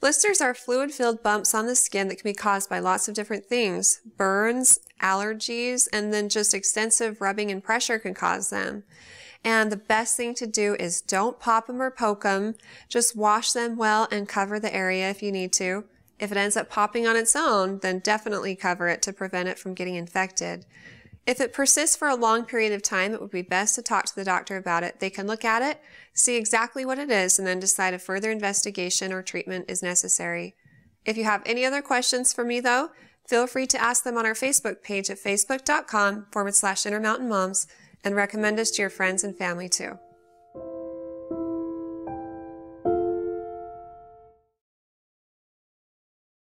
Blisters are fluid filled bumps on the skin that can be caused by lots of different things. Burns, allergies, and then just extensive rubbing and pressure can cause them. And the best thing to do is don't pop them or poke them. Just wash them well and cover the area if you need to. If it ends up popping on its own, then definitely cover it to prevent it from getting infected. If it persists for a long period of time, it would be best to talk to the doctor about it. They can look at it, see exactly what it is, and then decide if further investigation or treatment is necessary. If you have any other questions for me, though, feel free to ask them on our Facebook page at facebook.com forward slash Intermountain Moms and recommend us to your friends and family too.